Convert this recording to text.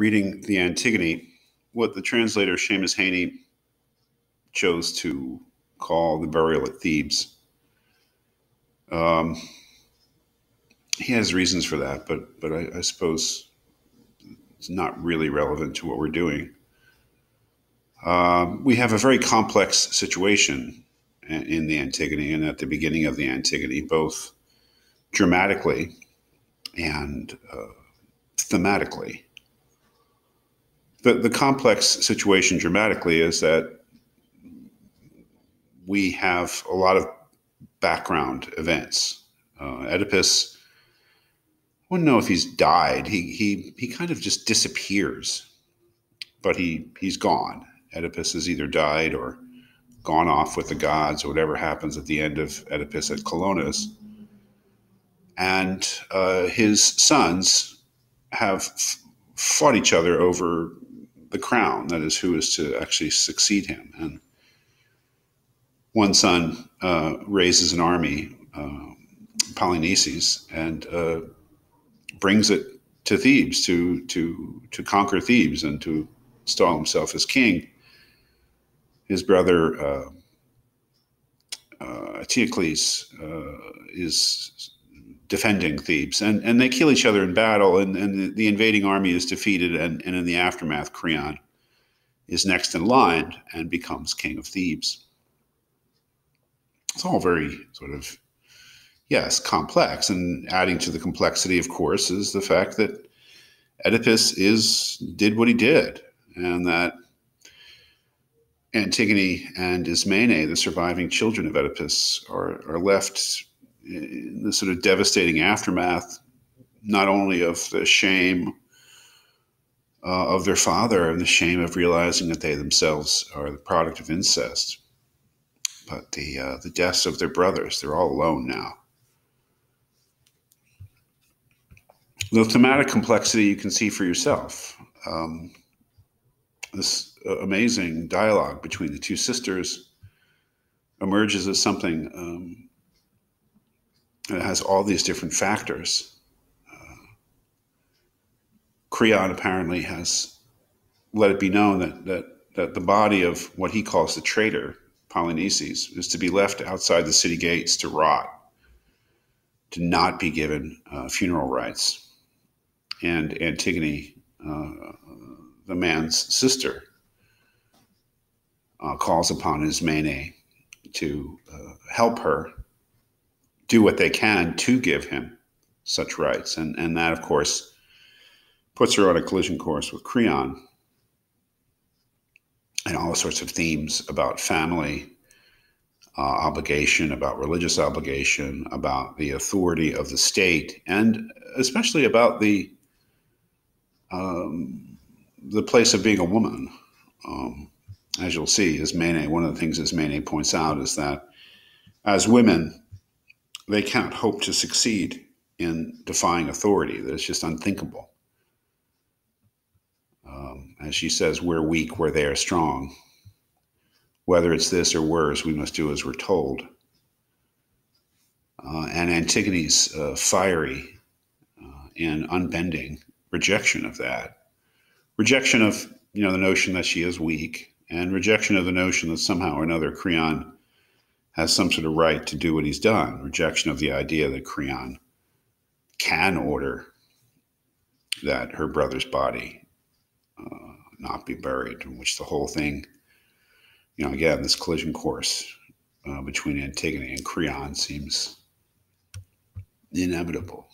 reading the Antigone, what the translator Seamus Heaney chose to call the burial at Thebes. Um, he has reasons for that, but but I, I suppose it's not really relevant to what we're doing. Um, we have a very complex situation in the Antigone and at the beginning of the Antigone, both dramatically and uh, thematically. The, the complex situation dramatically is that we have a lot of background events. Uh, Oedipus, I wouldn't know if he's died. He, he, he kind of just disappears, but he, he's gone. Oedipus has either died or gone off with the gods or whatever happens at the end of Oedipus at Colonus. And uh, his sons have fought each other over the crown, that is, who is to actually succeed him. And one son uh, raises an army, uh, Polynices, and uh, brings it to Thebes to, to, to conquer Thebes and to install himself as king his brother uh, uh, uh, is defending Thebes, and, and they kill each other in battle, and, and the, invading army is defeated, and, and in the aftermath, Creon is next in line and becomes king of Thebes. It's all very sort of, yes, complex, and adding to the complexity, of course, is the fact that Oedipus is did what he did, and that Antigone and Ismene, the surviving children of Oedipus, are, are left the sort of devastating aftermath, not only of the shame uh, of their father and the shame of realizing that they themselves are the product of incest, but the uh, the deaths of their brothers. They're all alone now. The thematic complexity you can see for yourself. Um, this amazing dialogue between the two sisters emerges as something um, that has all these different factors. Uh, Creon apparently has let it be known that, that, that the body of what he calls the traitor, Polynices, is to be left outside the city gates to rot, to not be given uh, funeral rites. And Antigone, uh, the man's sister, uh, calls upon Ismene to uh, help her do what they can to give him such rites. And, and that, of course, puts her on a collision course with Creon and all sorts of themes about family uh, obligation, about religious obligation, about the authority of the state, and especially about the um, the place of being a woman. Um, as you'll see, Ismene, one of the things Ismene points out is that as women, they can't hope to succeed in defying authority, that it's just unthinkable. Um, as she says, we're weak where they are strong. Whether it's this or worse, we must do as we're told. Uh, and Antigone's uh, fiery uh, and unbending rejection of that, rejection of you know the notion that she is weak, and rejection of the notion that somehow or another Creon has some sort of right to do what he's done, rejection of the idea that Creon can order that her brother's body uh, not be buried, in which the whole thing, you know, again, this collision course uh, between Antigone and Creon seems inevitable.